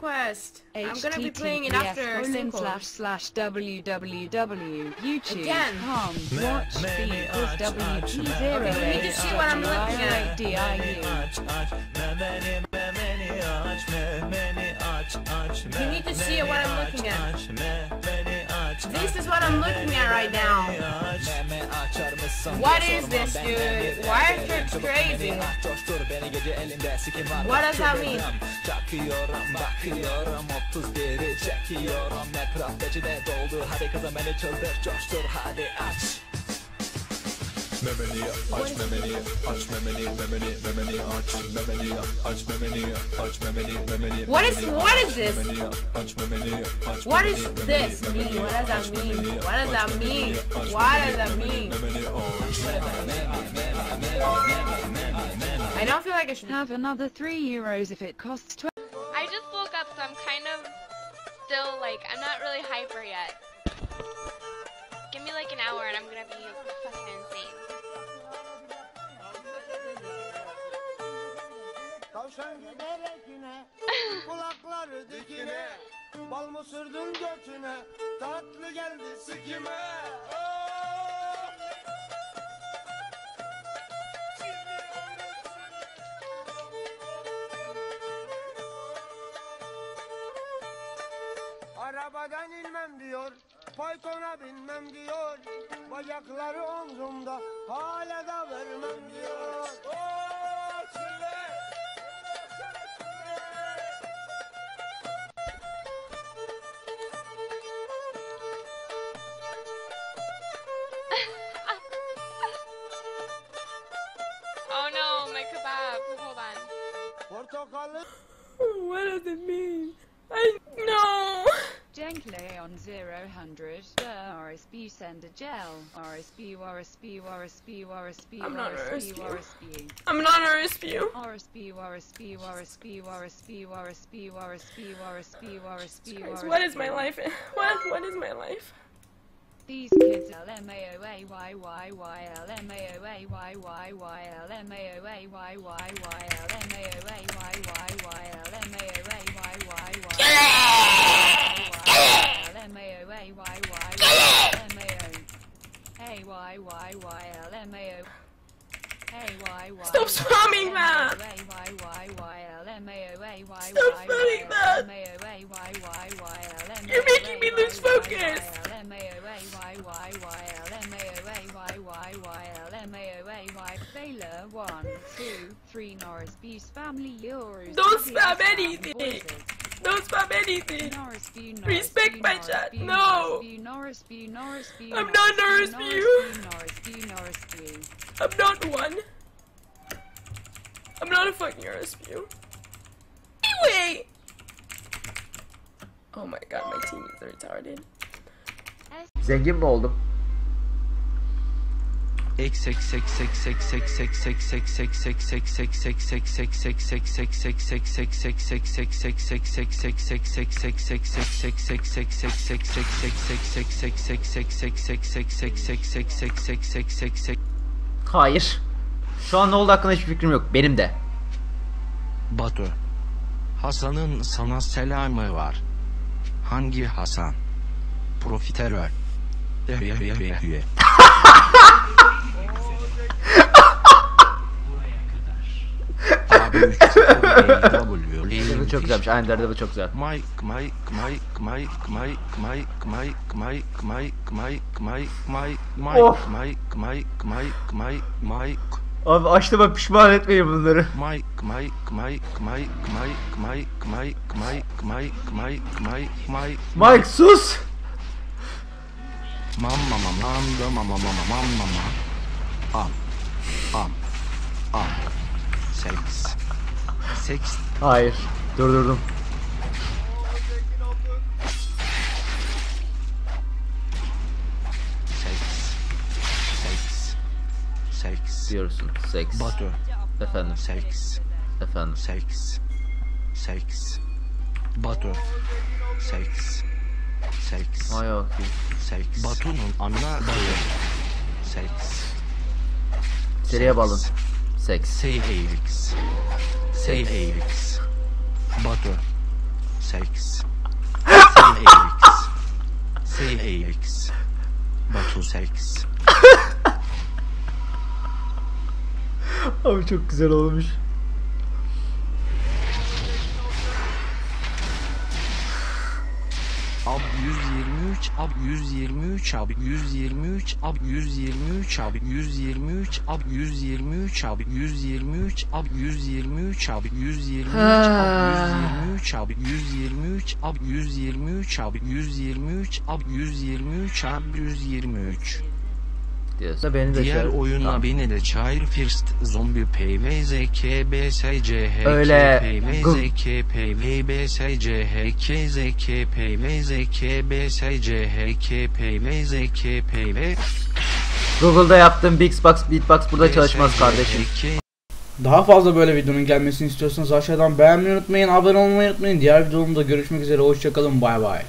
Quest. I'm gonna be playing it after slash slash www YouTube Again. com watch feed was WP zero Okay, you need to see what I'm looking at. You need to see what I'm looking at. This is what I'm looking at right now. What is this, dude? Why are trips crazy? What does that mean? Çakıyorum bakıyorum 31'i çekiyorum Etraf peçine doldu hadi kızım beni çıldır coştur hadi aç memeni aç memeni aç memeni memeni memeni aç memeni aç memeni aç memeni memeni What is what is this? Aç memeni aç What is this mean? What does that mean? What does that mean? What does that mean? I don't feel like I should have another 3 euros if it costs 20 Tavşan giderek yine kulakları dikine. Bal mı sürdün götüne tatlı geldi sikime. Oh! Arabadan inmem diyor Faytona binmem diyor. Bacakları omzumda Hala da vermem diyor. Oh, Portakalı What does it mean? I know. Genkle on zero hundred. Uh, RSB send a gel. RSB RSB RSB RSB I'm not RSB RSB. RSB I'm not a rescue. RSB RSB RSB RSB RSB RSB RSB RSB What is my life? What what is my life? these kids Stop spamming that! Stop spamming that! You're making me lose focus! Sailor one, two, three Norris Buse family. Don't spam anything. Don't spam anything. Norris Norris Respect my Norris chat. No. Norris Bue, Norris Norris Bue, I'm not Norris Norris Bue. Norris Bue, Norris Bue. I'm not one. I'm not a fucking rescue. Anyway. Oh my god, my teammates are retarded. Zengin mi oldum? Hayır. Şu an ne oldu hakkında hiçbir fikrim yok. Benim de. Batu. Hasan'ın sana selamı var. Hangi Hasan? Profiterol. Abi 3 Daredevil çok güzelmiş. Aynen Daredevil çok güzel. Mike, Mike, Mike, Mike, Mike, Mike, Mike, Mike, Mike, Mike, Mike, Mike, Mike. Mike, Mike, Mike, Mike, Mike, Abi açtığıma pişman etmeyin bunları. Mike, Mike, Mike, Mike, Mike, Mike, Mike, Mike, Mike, Mike, Mike, Mike, Mike sus. Mam mama mam da mama mama mam mama. Am. Am. Am. Seks. Seks. Hayır. Durdurdum. Seks. Seks. Seks. Diyorsun. Seks. Batu. Efendim. Seks. Efendim. Seks. Seks. Batu. Seks. Selks. Vay. Selks. Batu'nun ana dayı. Selks. Seriye balın. Seks. Seyheylix. Seyheylix. Batu. Selks. Seyheylix. Seyheylix. Batu Selks. Abi çok güzel olmuş. Ab 123 ab 123 ab 123 ab 123 ab 123 ab 123 ab 123 ab 123 ab 123 ab 123 ab 123 ab 123 ab 123 ab 123 ab 123 Diyorsa beni de Diğer şöyle- oyunla Tamam. beni de Child First Zombie PVZKBSCH Öyle PVZKBSCHKZKBSCHKPV Google'da yaptığım Beatbox Beatbox burada çalışmaz kardeşim. Daha fazla böyle videonun gelmesini istiyorsanız aşağıdan beğenmeyi unutmayın, abone olmayı unutmayın. Diğer videomda görüşmek üzere, hoşçakalın, bay bay.